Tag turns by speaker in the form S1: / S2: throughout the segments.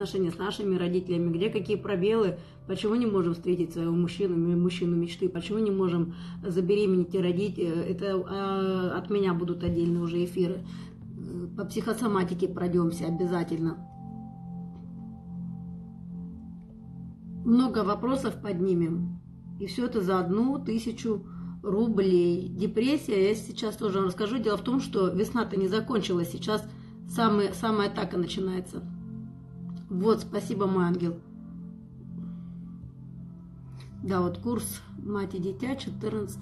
S1: отношения с нашими родителями, где какие пробелы, почему не можем встретить своего мужчину, мужчину мечты, почему не можем забеременеть и родить. Э, это а, от меня будут отдельные уже эфиры. По психосоматике пройдемся обязательно. Много вопросов поднимем. И все это за одну тысячу рублей. Депрессия, я сейчас тоже вам расскажу. Дело в том, что весна-то не закончилась. Сейчас самая, самая атака начинается. Вот, спасибо, мой ангел. Да, вот курс «Мать и дитя» 14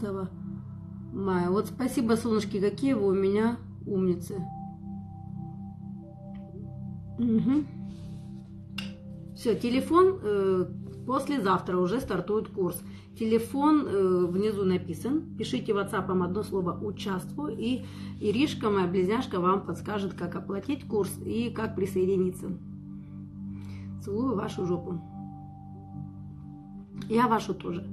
S1: мая. Вот спасибо, солнышки, какие вы у меня умницы. Угу. Все, телефон э, послезавтра уже стартует курс. Телефон э, внизу написан. Пишите WhatsApp одно слово «Участвую», и Иришка, моя близняшка, вам подскажет, как оплатить курс и как присоединиться. Целую вашу жопу. Я вашу тоже.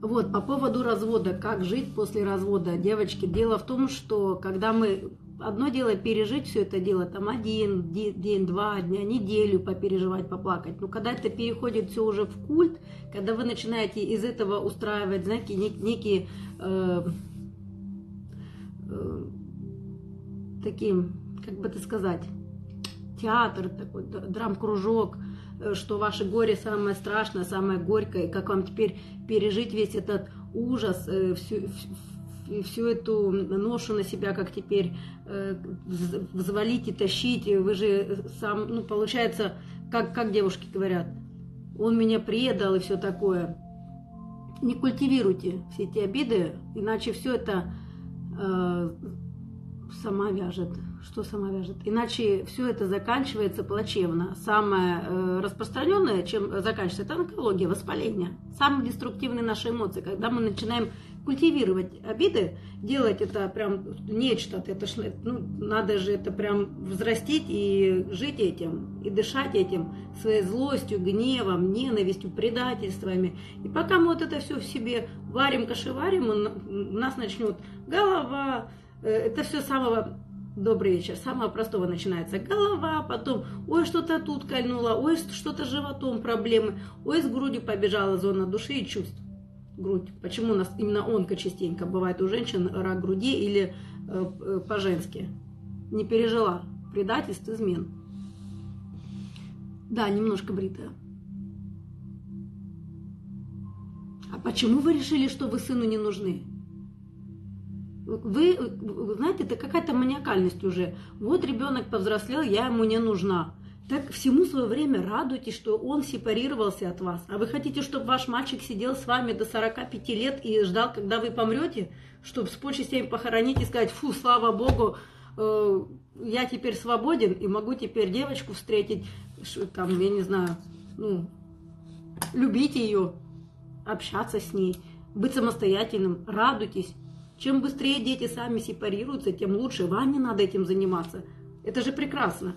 S1: Вот, по поводу развода, как жить после развода, девочки, дело в том, что когда мы одно дело пережить все это дело, там один день, два дня, неделю попереживать, поплакать. Но когда это переходит все уже в культ, когда вы начинаете из этого устраивать, знаете, нек, некие э, э, такие, как бы это сказать, театр такой, драм-кружок, что ваше горе самое страшное, самое горькое, как вам теперь пережить весь этот ужас, э, всю, всю эту ношу на себя, как теперь э, взвалить и тащить. Вы же сам, ну, получается, как, как девушки говорят, он меня предал и все такое. Не культивируйте все эти обиды, иначе все это э, сама вяжет. Что сама вяжет? Иначе все это заканчивается плачевно. Самое э, распространенное, чем заканчивается, это онкология, воспаление. Самые деструктивные наши эмоции, когда мы начинаем культивировать обиды, делать это прям нечто, это ж, ну, надо же это прям взрастить и жить этим, и дышать этим, своей злостью, гневом, ненавистью, предательствами. И пока мы вот это все в себе варим, кашеварим, у нас начнет голова, э, это все самого Добрый вечер. Самого простого начинается голова, потом, ой, что-то тут кольнуло, ой, что-то с животом проблемы, ой, с грудью побежала зона души и чувств грудь. Почему у нас именно онко частенько бывает у женщин рак груди или э, э, по-женски? Не пережила предательств, измен. Да, немножко бритая. А почему вы решили, что вы сыну не нужны? Вы, знаете, это какая-то маниакальность уже. Вот ребенок повзрослел, я ему не нужна. Так всему свое время радуйтесь, что он сепарировался от вас. А вы хотите, чтобы ваш мальчик сидел с вами до 45 лет и ждал, когда вы помрете, чтобы с почестями похоронить и сказать, фу, слава богу, э, я теперь свободен и могу теперь девочку встретить, там, я не знаю, ну, любить ее, общаться с ней, быть самостоятельным, радуйтесь. Чем быстрее дети сами сепарируются, тем лучше. Вам не надо этим заниматься. Это же прекрасно.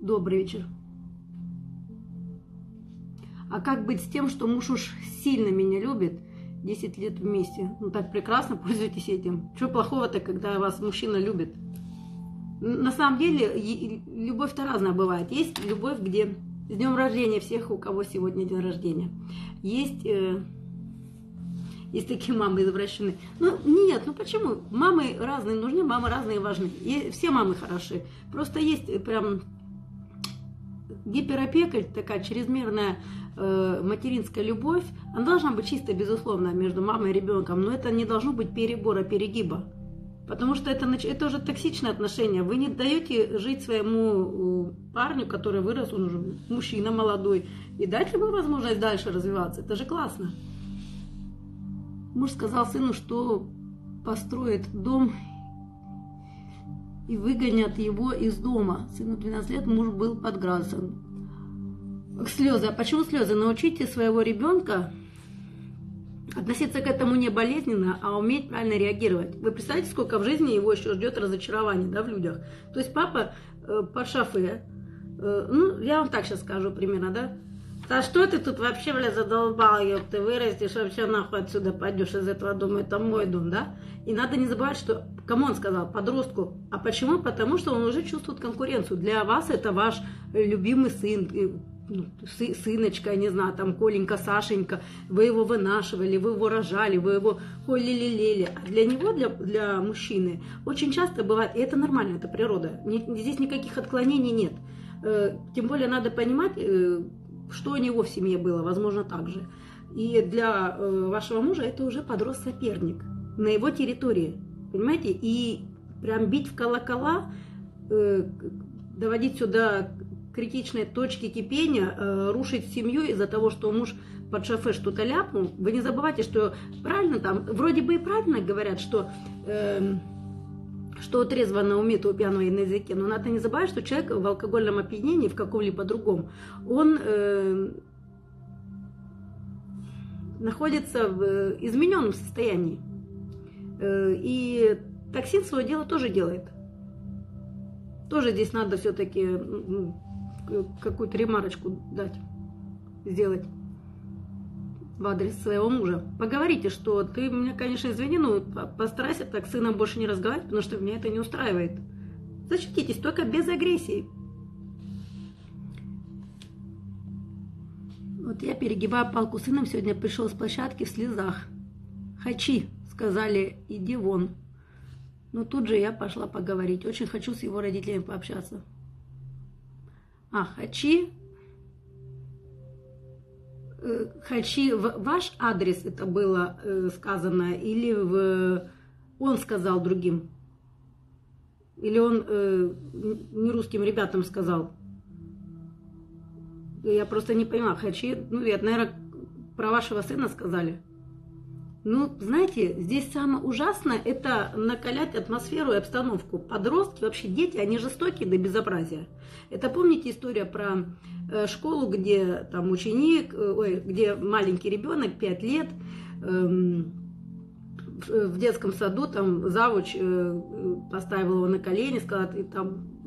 S1: Добрый вечер. А как быть с тем, что муж уж сильно меня любит, 10 лет вместе? Ну так прекрасно, пользуйтесь этим. Что плохого-то, когда вас мужчина любит? На самом деле, любовь-то разная бывает. Есть любовь, где с днем рождения всех, у кого сегодня день рождения. Есть, э, есть такие мамы извращенные. Ну, нет, ну почему? Мамы разные нужны, мамы разные важны. И все мамы хороши. Просто есть прям гиперопека, такая чрезмерная э, материнская любовь, она должна быть чисто, безусловно, между мамой и ребенком, но это не должно быть перебора, перегиба. Потому что это, это уже токсичное отношение. Вы не даете жить своему э, парню, который вырос, он уже мужчина молодой, и дать ему возможность дальше развиваться. Это же классно. Муж сказал сыну, что построит дом и выгонят его из дома. Сыну 12 лет, муж был под градусом. Слезы. А почему слезы? Научите своего ребенка относиться к этому не болезненно, а уметь правильно реагировать. Вы представляете, сколько в жизни его еще ждет разочарование да, в людях? То есть папа э, по шафе, э, ну, я вам так сейчас скажу примерно, да, Да что ты тут вообще, бля, задолбал, ёб, ты вырастешь, вообще нахуй отсюда пойдешь из этого дома, это мой дом, да? И надо не забывать, что, кому он сказал, подростку. А почему? Потому что он уже чувствует конкуренцию. Для вас это ваш любимый сын, ну, сы, сыночка, я не знаю, там Коленька, Сашенька, вы его вынашивали, вы его рожали, вы его холили-лелели. А для него, для, для мужчины, очень часто бывает, и это нормально, это природа, не, здесь никаких отклонений нет. Э, тем более надо понимать, э, что у него в семье было, возможно, так же. И для э, вашего мужа это уже подрос соперник на его территории, понимаете? И прям бить в колокола, э, доводить сюда критичной точки кипения, э, рушить семью из-за того, что муж под шофе что-то ляпнул. Вы не забывайте, что правильно там, вроде бы и правильно говорят, что э, что трезво на уме, то пьяного и на языке. Но надо не забывать, что человек в алкогольном опьянении, в каком-либо другом, он э, находится в э, измененном состоянии. Э, и токсин свое дело тоже делает. Тоже здесь надо все-таки какую-то ремарочку дать, сделать в адрес своего мужа. Поговорите, что ты меня, конечно, извини, но постарайся так с сыном больше не разговаривать, потому что меня это не устраивает. Защититесь, только без агрессии. Вот я перегибаю палку сыном, сегодня пришел с площадки в слезах. Хачи, сказали, иди вон. Но тут же я пошла поговорить. Очень хочу с его родителями пообщаться. А, Хачи Э, Хачи, ваш адрес это было э, сказано, или в... он сказал другим? Или он э, не русским ребятам сказал? Я просто не поняла. Хачи, ну, я, наверное, про вашего сына сказали. Ну, знаете, здесь самое ужасное – это накалять атмосферу и обстановку. Подростки, вообще дети, они жестокие до безобразия. Это помните история про э, школу, где там ученик, э, ой, где маленький ребенок, 5 лет, эм, в детском саду там завуч э, поставил его на колени, сказал, ты там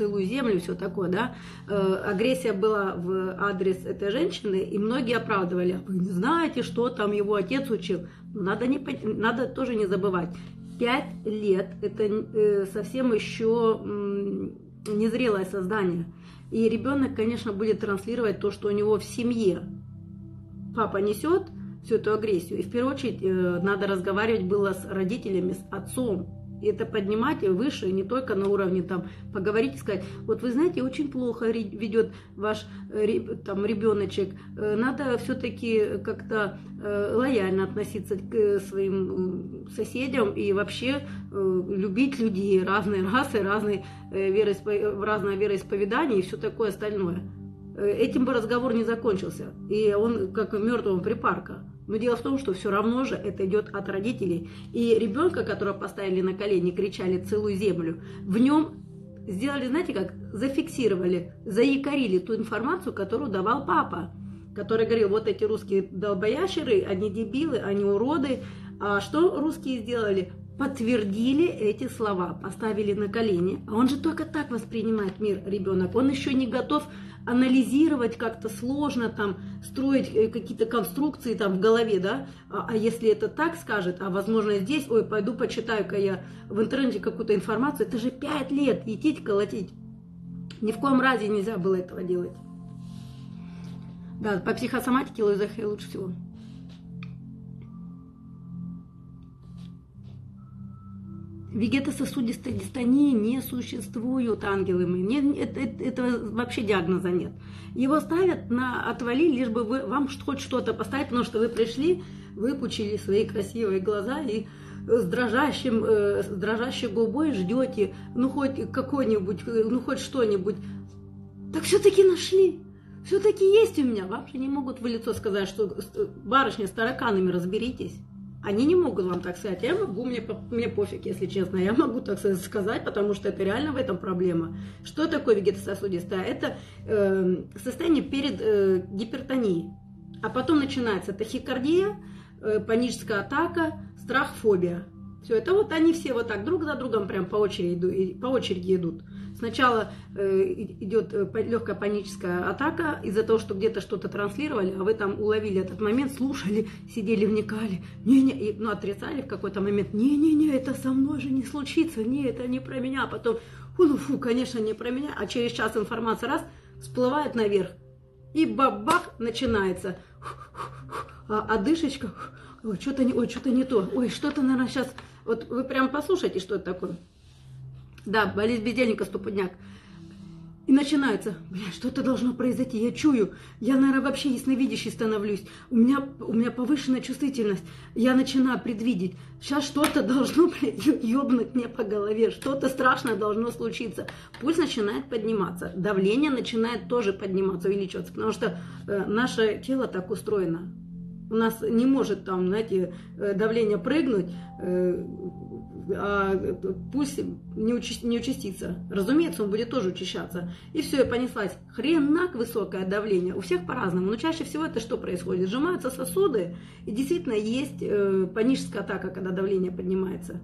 S1: целую землю, все такое, да, э, агрессия была в адрес этой женщины, и многие оправдывали, вы не знаете, что там его отец учил. Но надо, не, надо тоже не забывать, пять лет – это э, совсем еще незрелое создание. И ребенок, конечно, будет транслировать то, что у него в семье. Папа несет всю эту агрессию. И в первую очередь э, надо разговаривать было с родителями, с отцом, это поднимать выше, не только на уровне там поговорить и сказать, вот вы знаете, очень плохо ведет ваш э, там ребеночек, э, надо все-таки как-то э, лояльно относиться к своим соседям и вообще любить людей разной расы, разной вероисп... разное вероисповедание и все такое остальное. Этим бы разговор не закончился, и он как мертвого припарка. Но дело в том, что все равно же это идет от родителей. И ребенка, которого поставили на колени, кричали «целую землю», в нем сделали, знаете как, зафиксировали, заякорили ту информацию, которую давал папа, который говорил, вот эти русские долбоящеры, они дебилы, они уроды. А что русские сделали? подтвердили эти слова, поставили на колени. А он же только так воспринимает мир ребенок. Он еще не готов анализировать как-то сложно, там, строить э, какие-то конструкции там в голове, да, а, а если это так скажет, а возможно здесь, ой, пойду почитаю-ка я в интернете какую-то информацию, это же пять лет, идти колотить. Ни в коем разе нельзя было этого делать. Да, по психосоматике Луиза Хей лучше всего. Вегетососудистой дистонии не существует, ангелы мои. Не, это, это, этого вообще диагноза нет. Его ставят на отвали, лишь бы вы, вам хоть что-то поставить, потому что вы пришли, выпучили свои красивые глаза и с, дрожащим, э, с дрожащей губой ждете, ну хоть какой-нибудь, ну хоть что-нибудь. Так все-таки нашли. Все-таки есть у меня. Вам же не могут в лицо сказать, что барышня с тараканами разберитесь. Они не могут вам так сказать. Я могу, мне, мне пофиг, если честно. Я могу так сказать, потому что это реально в этом проблема. Что такое вегетососудистая? Это э, состояние перед э, гипертонией. А потом начинается тахикардия, э, паническая атака, страх, фобия. Все это вот они все вот так друг за другом прям по очереди, по очереди идут. Сначала э, идет э, легкая паническая атака из-за того, что где-то что-то транслировали, а вы там уловили этот момент, слушали, сидели, вникали, не-не, ну, отрицали в какой-то момент, не-не-не, это со мной же не случится, не, это не про меня, а потом, ну фу, конечно, не про меня, а через час информация раз, всплывает наверх, и бабах начинается, а, одышечка, ой, что-то не, ой, что-то не то, ой, что-то, наверное, сейчас, вот вы прям послушайте, что это такое. Да, болезнь бездельника, стопудняк. И начинается, бля, что-то должно произойти, я чую, я, наверное, вообще ясновидящий становлюсь, у меня, у меня повышенная чувствительность, я начинаю предвидеть, сейчас что-то должно ёбнуть мне по голове, что-то страшное должно случиться. Пульс начинает подниматься, давление начинает тоже подниматься, увеличиваться, потому что э, наше тело так устроено. У нас не может там, знаете, э, давление прыгнуть, э, а, пусть не, учи, не участится. Разумеется, он будет тоже учащаться. И все, и понеслась. Хренак высокое давление. У всех по-разному. Но чаще всего это что происходит? Сжимаются сосуды, и действительно есть э, паническая атака, когда давление поднимается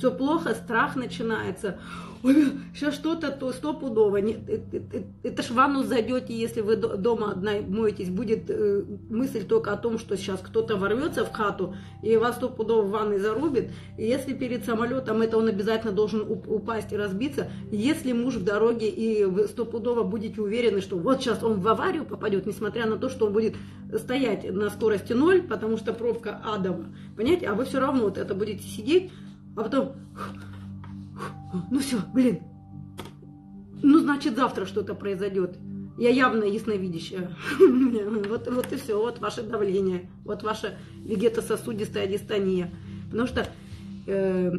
S1: все плохо, страх начинается. Ой, сейчас что-то, то стопудово. Нет, это, это, это ж в ванну зайдете, если вы дома одна моетесь, будет э, мысль только о том, что сейчас кто-то ворвется в хату и вас стопудово в ванной зарубит. И если перед самолетом это он обязательно должен упасть и разбиться, если муж в дороге и вы стопудово будете уверены, что вот сейчас он в аварию попадет, несмотря на то, что он будет стоять на скорости ноль, потому что пробка адова, понимаете, а вы все равно вот это будете сидеть, а потом, ну все, блин, ну значит завтра что-то произойдет. Я явно ясновидящая. вот, вот и все, вот ваше давление, вот ваша вегетососудистая дистония. Потому что э,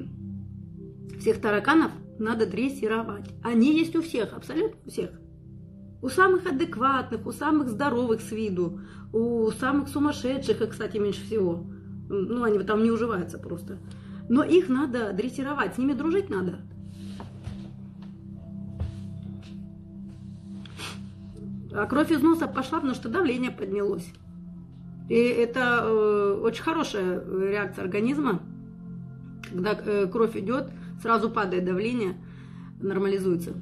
S1: всех тараканов надо дрессировать. Они есть у всех, абсолютно у всех. У самых адекватных, у самых здоровых с виду, у самых сумасшедших, и, кстати, меньше всего. Ну, они там не уживаются просто. Но их надо дрессировать, с ними дружить надо. А кровь из носа пошла, потому что давление поднялось. И это э, очень хорошая реакция организма. Когда э, кровь идет, сразу падает давление, нормализуется.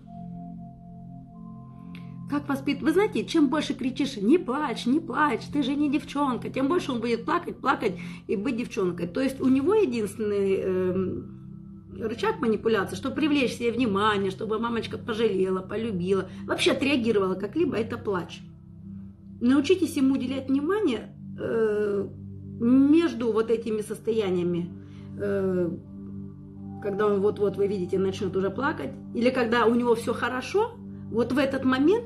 S1: Как воспитывать? Вы знаете, чем больше кричишь, не плачь, не плачь, ты же не девчонка, тем больше он будет плакать, плакать и быть девчонкой. То есть у него единственный э, рычаг манипуляции, чтобы привлечь себе внимание, чтобы мамочка пожалела, полюбила, вообще отреагировала как-либо, это плач. Научитесь ему уделять внимание э, между вот этими состояниями. Э, когда он вот-вот, вы видите, начнет уже плакать, или когда у него все хорошо, вот в этот момент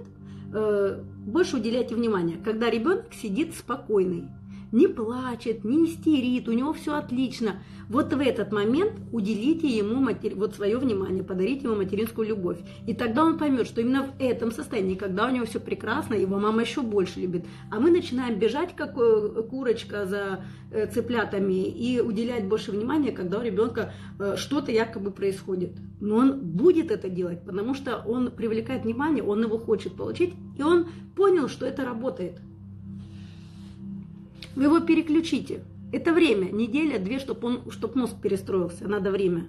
S1: Э, больше уделяйте внимание, когда ребенок сидит спокойный, не плачет, не истерит, у него все отлично. Вот в этот момент уделите ему матери... вот свое внимание, подарите ему материнскую любовь. И тогда он поймет, что именно в этом состоянии, когда у него все прекрасно, его мама еще больше любит. А мы начинаем бежать, как э, курочка за э, цыплятами, и уделять больше внимания, когда у ребенка что-то якобы происходит. Но он будет это делать, потому что он привлекает внимание, он его хочет получить, и он понял, что это работает. Вы его переключите. Это время, неделя, две, чтобы он, чтоб мозг перестроился. Надо время.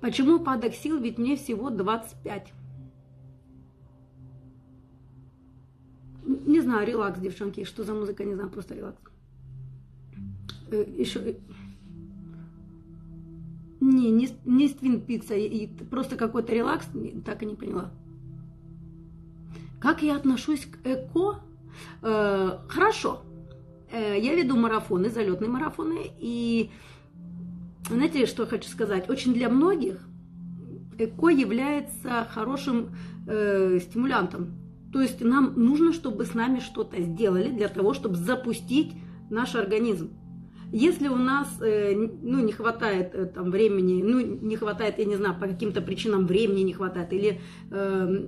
S1: Почему падок сил? Ведь мне всего 25. Не знаю, релакс, девчонки. Что за музыка, не знаю, просто релакс. Э, Еще... Э, не, не, не с Твин Пицца, и просто какой-то релакс, так и не поняла. Как я отношусь к ЭКО? Э, хорошо. Э, я веду марафоны, залетные марафоны. И знаете, что я хочу сказать? Очень для многих ЭКО является хорошим э, стимулянтом. То есть нам нужно, чтобы с нами что-то сделали для того, чтобы запустить наш организм. Если у нас э, ну, не хватает э, там, времени, ну, не хватает, я не знаю, по каким-то причинам времени не хватает, или э,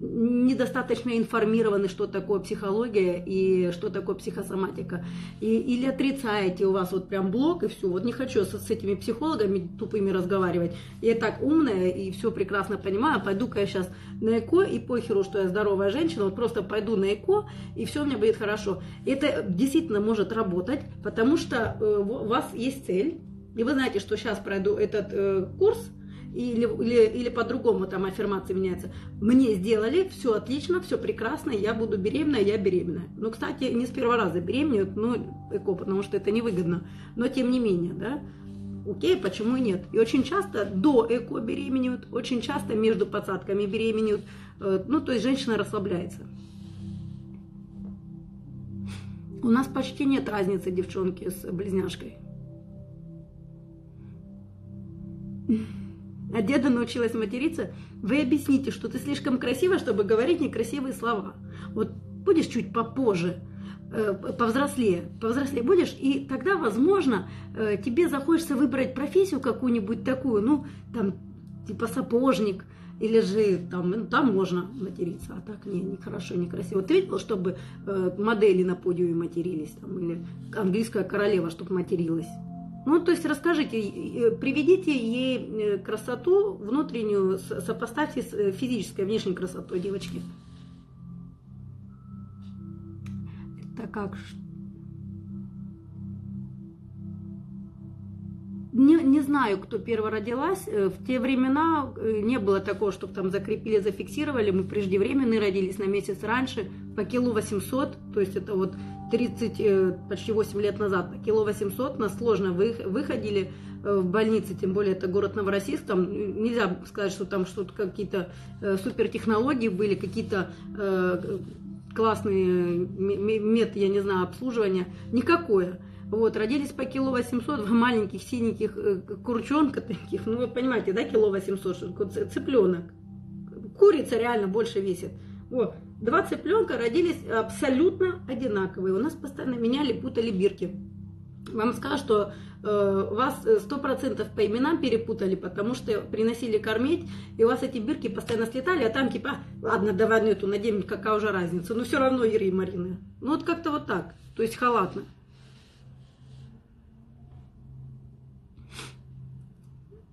S1: недостаточно информированы, что такое психология и что такое психосоматика. И, или отрицаете у вас вот прям блок и все. Вот не хочу с, с этими психологами тупыми разговаривать. Я так умная и все прекрасно понимаю. Пойду-ка я сейчас на ЭКО и похеру, что я здоровая женщина. Вот просто пойду на ЭКО и все у меня будет хорошо. Это действительно может работать, потому что э, у вас есть цель, и вы знаете, что сейчас пройду этот э, курс, или, или, или по-другому там аффирмации меняются. Мне сделали, все отлично, все прекрасно, я буду беременна, я беременна. Ну, кстати, не с первого раза беременеют, ну, эко, потому что это невыгодно. Но тем не менее, да, окей, почему нет? И очень часто до эко беременеют, очень часто между подсадками беременеют. Э, ну, то есть женщина расслабляется. У нас почти нет разницы, девчонки, с близняшкой. А деда научилась материться, вы объясните, что ты слишком красива, чтобы говорить некрасивые слова. Вот будешь чуть попозже, э, повзрослее, повзрослее будешь, и тогда, возможно, э, тебе захочется выбрать профессию какую-нибудь такую, ну, там, типа сапожник, или же там, ну, там можно материться, а так не, нехорошо, некрасиво. Ты видел, чтобы э, модели на подиуме матерились, там, или английская королева, чтобы материлась? Ну, то есть расскажите, э, приведите ей э, красоту внутреннюю, сопоставьте с э, физической, внешней красотой девочки. Это как? Не, не знаю, кто первой родилась. В те времена не было такого, чтобы там закрепили, зафиксировали. Мы преждевременные родились на месяц раньше, по килу 800. То есть это вот 30, э, почти 8 лет назад, кило 800, нас сложно выходили э, в больнице, тем более это город Новороссийск, там нельзя сказать, что там что-то какие-то э, супертехнологии были, какие-то классные мет, я не знаю, обслуживания, никакое. Вот, родились по кило 800 в маленьких синеньких курчонка таких, ну вы понимаете, да, кило 800, что цыпленок. Курица реально больше весит. Вот, Два цыпленка родились абсолютно одинаковые. У нас постоянно меняли, путали бирки. Вам скажу, что э, вас сто процентов по именам перепутали, потому что приносили кормить, и у вас эти бирки постоянно слетали, а там типа, ладно, давай на эту наденем, какая уже разница, но все равно Иры и Марины. Ну вот как-то вот так, то есть халатно.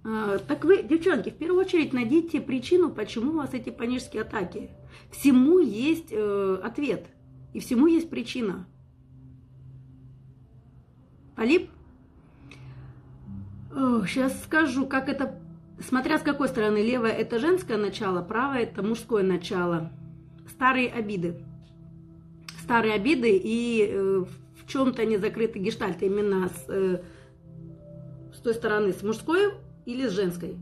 S1: А, так вы, девчонки, в первую очередь найдите причину, почему у вас эти панические атаки. Всему есть э, ответ, и всему есть причина. Полип? Сейчас скажу, как это, смотря с какой стороны, левое это женское начало, правое это мужское начало. Старые обиды. Старые обиды и э, в чем-то не закрыты гештальты именно с, э, с той стороны, с мужской или с женской.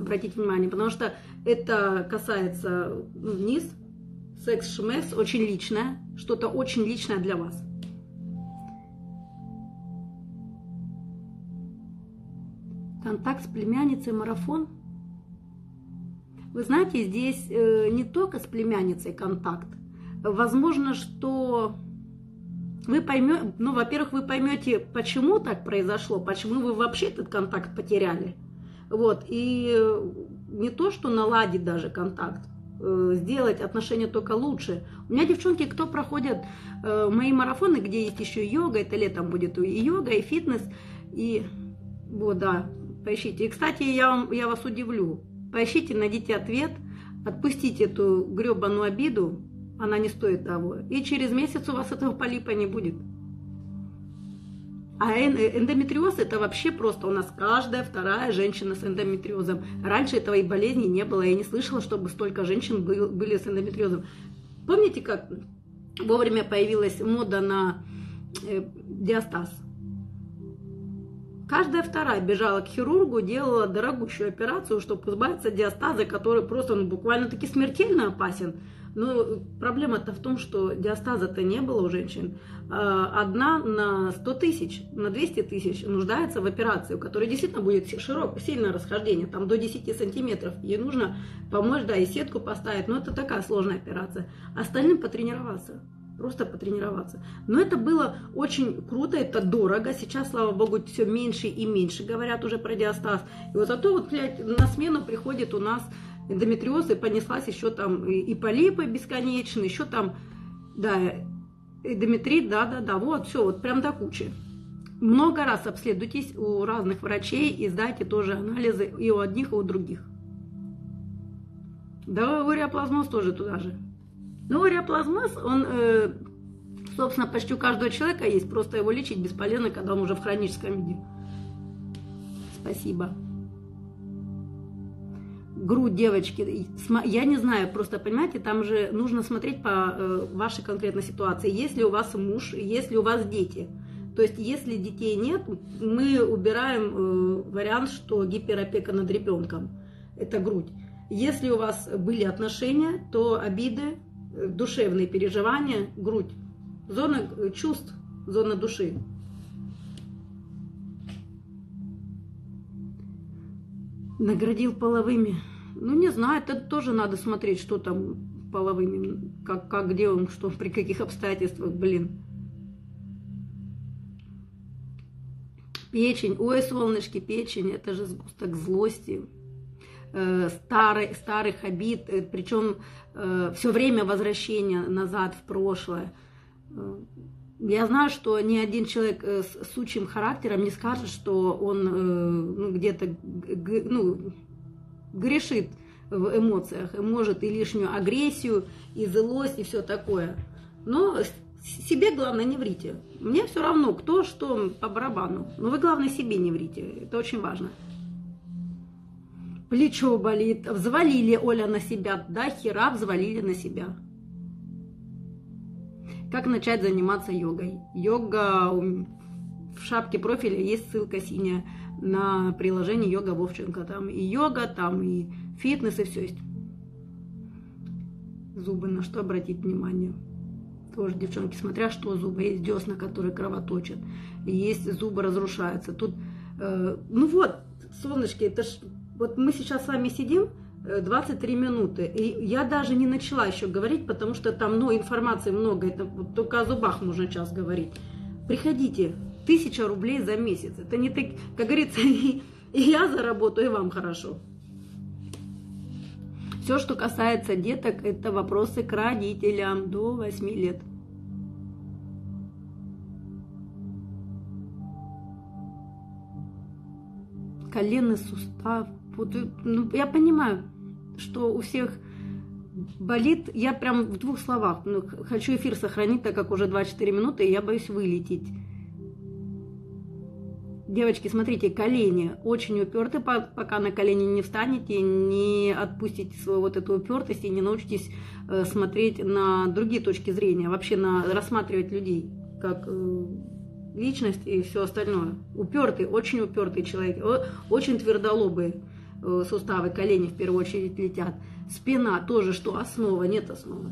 S1: Обратите внимание, потому что это касается ну, вниз, секс-шмекс, очень личное, что-то очень личное для вас. Контакт с племянницей, марафон. Вы знаете, здесь э, не только с племянницей контакт. Возможно, что вы поймете, ну, во-первых, вы поймете, почему так произошло, почему вы вообще этот контакт потеряли. Вот, и не то, что наладить даже контакт, сделать отношения только лучше. У меня девчонки, кто проходят э, мои марафоны, где есть еще йога, это летом будет и йога, и фитнес, и вот, да, поищите. И, кстати, я, вам, я вас удивлю. Поищите, найдите ответ, отпустите эту гребаную обиду, она не стоит того. И через месяц у вас этого полипа не будет. А эндометриоз это вообще просто у нас каждая вторая женщина с эндометриозом. Раньше этого и болезни не было. Я не слышала, чтобы столько женщин были с эндометриозом. Помните, как вовремя появилась мода на э, диастаз? Каждая вторая бежала к хирургу, делала дорогущую операцию, чтобы избавиться от диастаза, который просто ну, буквально-таки смертельно опасен. Но проблема-то в том, что диастаза-то не было у женщин. А, одна на 100 тысяч, на 200 тысяч нуждается в операции, у которой действительно будет широкое, сильное расхождение, там до 10 сантиметров. Ей нужно помочь, да, и сетку поставить, но это такая сложная операция. Остальным потренироваться просто потренироваться. Но это было очень круто, это дорого. Сейчас, слава богу, все меньше и меньше говорят уже про диастаз. И вот зато вот, блядь, на смену приходит у нас эндометриоз, и понеслась еще там и полипы бесконечные, еще там, да, эндометрит, да-да-да, вот, все, вот прям до кучи. Много раз обследуйтесь у разных врачей и сдайте тоже анализы и у одних, и у других. Да, уреоплазмоз тоже туда же. Но уреоплазмоз, он, э, собственно, почти у каждого человека есть, просто его лечить бесполезно, когда он уже в хроническом виде. Спасибо. Грудь девочки, я не знаю, просто понимаете, там же нужно смотреть по э, вашей конкретной ситуации. Если у вас муж, если у вас дети. То есть, если детей нет, мы убираем э, вариант, что гиперопека над ребенком. Это грудь. Если у вас были отношения, то обиды, э, душевные переживания, грудь. Зона чувств, зона души. Наградил половыми. Ну, не знаю, это тоже надо смотреть, что там половыми, как, как где он, что, при каких обстоятельствах, блин. Печень, ой, солнышки, печень, это же сгусток злости, э, старых, старых обид, э, причем э, все время возвращения назад в прошлое. Э, я знаю, что ни один человек э, с сучьим характером не скажет, что он э, ну, где-то ну, грешит в эмоциях, и может и лишнюю агрессию, и злость, и все такое. Но себе главное не врите. Мне все равно, кто что по барабану. Но вы, главное, себе не врите. Это очень важно. Плечо болит. Взвалили Оля на себя. Да, хера взвалили на себя. Как начать заниматься йогой? Йога в шапке профиля есть ссылка синяя на приложение Йога Вовченко. Там и йога, там и фитнес, и все есть. Зубы, на что обратить внимание? Тоже, девчонки, смотря что зубы. Есть десна, которые кровоточат. Есть зубы разрушаются. Тут, э, ну вот, солнышки, это ж, вот мы сейчас с вами сидим, 23 минуты. И я даже не начала еще говорить, потому что там ну, информации много. Это вот только о зубах можно час говорить. Приходите. Тысяча рублей за месяц. Это не так, как говорится, и, и я заработаю, и вам хорошо. Все, что касается деток, это вопросы к родителям до 8 лет. Коленный сустав. Вот, ну, я понимаю, что у всех болит. Я прям в двух словах. Ну, хочу эфир сохранить, так как уже 24 минуты, и я боюсь вылететь. Девочки, смотрите, колени очень уперты, пока на колени не встанете, не отпустите свою вот эту упертость и не научитесь э, смотреть на другие точки зрения, вообще на рассматривать людей как э, личность и все остальное. Упертый, очень упертый человек, очень твердолобый. Э, суставы, колени в первую очередь летят. Спина тоже, что основа, нет основы.